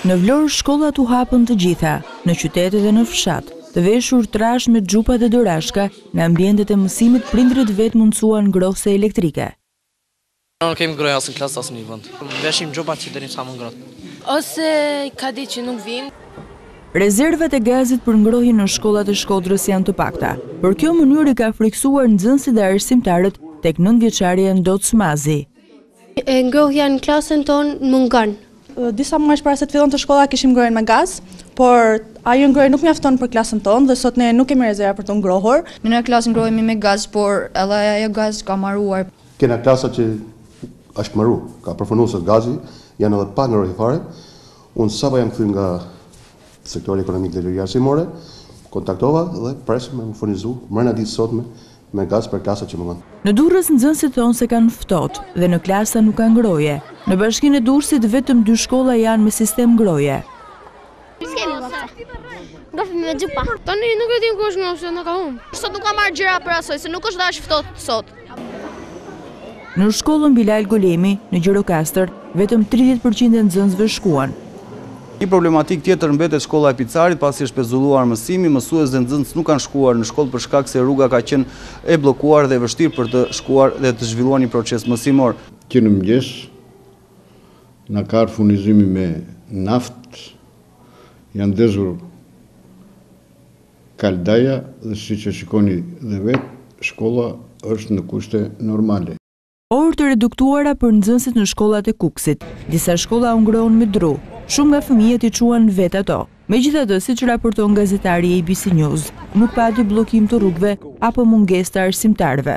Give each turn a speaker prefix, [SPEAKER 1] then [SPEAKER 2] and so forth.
[SPEAKER 1] Në Vlorë shkollat u hapën të gjitha, në qytet dhe në fshat. Të veshur trashë me xhupa dhe dorashka, në ambientet e mësimit prindërit vetë mundësuan ngrohëse elektrike.
[SPEAKER 2] Ne nuk kemi ngrohje as në klasë as në një vend. Veshim xhupa që të rrimë sa më ngrohtë.
[SPEAKER 3] Ose ka ditë që nuk vijmë.
[SPEAKER 1] Rezervat e gazit për ngrohje në shkollat e Shkodrës janë të pakta. Por kjo mënyrë i ka frikësuar nxënësit dhe arsimtarët tek nëntëvjeçarja Ndoc Mazi.
[SPEAKER 3] Ngrohja në klasën tonë mungon.
[SPEAKER 4] Disa muaj para se të fillonte shkolla kishim ngrohje me gaz, por ajo ngrohje nuk mjafton për klasën tonë dhe sot ne nuk kemi rezerva për të ngrohur.
[SPEAKER 5] Ne në klasë ngrohemi me gaz, por edhe ajo gaz ka maruar.
[SPEAKER 6] Kena klasa që është maru, ka përfunu sot gazi, janë edhe pa ngrohje fare. Unë sa jam kthy nga sektori ekonomik drejtorisë arsimore, kontaktova dhe presim me më furnizu mrena ditës sotme Me gaz për klasat që mungon.
[SPEAKER 1] Në Durrës nxënësit thonë se kanë ftohtë dhe në klasa nuk ka ngrohje. Në bashkinë e Durrësit vetëm dy shkolla janë me sistem ngrohje.
[SPEAKER 7] S'kemi vaksa. Bëfim me xhupa.
[SPEAKER 3] Tani nuk e dimë kush më ose nuk ka hum.
[SPEAKER 5] Sot nuk ka marrë gjëra për asoj, se nuk është dash ftohtë sot.
[SPEAKER 1] Në shkollën Bilal Golemi në Gjirokastër vetëm 30% e nxënësve shkuan.
[SPEAKER 8] Një problematikë tjetër mbetet shkolla e Picarit, pasi është pezulluar mësimi, mësues dhe nxënës nuk kanë shkuar në shkollë për shkak se rruga ka qenë e bllokuar dhe e vështirë për të shkuar dhe të zhvilluar një proces mësimor.
[SPEAKER 9] Që në mëngjes na ka ardhur furnizimi me naftë, janë ndezur kaldaja dhe siç e shikoni dhe vetë, shkolla është në kushte normale.
[SPEAKER 1] Orë të reduktuara për nxënësit në shkollat e Kukësit, disa shkolla u ngrohën me dru, shumë nga fëmijët i çuan vetë ato. Megjithatë, siç raporton gazetari i ABC News, nuk pati bllokim të rrugëve apo mungesë të arsimtarëve.